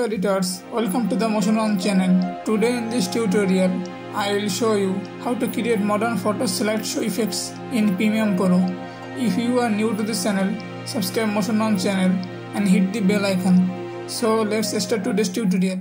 Hello editors, welcome to the Motion 1 channel. Today in this tutorial, I will show you how to create modern photo slideshow effects in Premiere Pro. If you are new to this channel, subscribe Motion 1 channel and hit the bell icon. So let's start today's tutorial.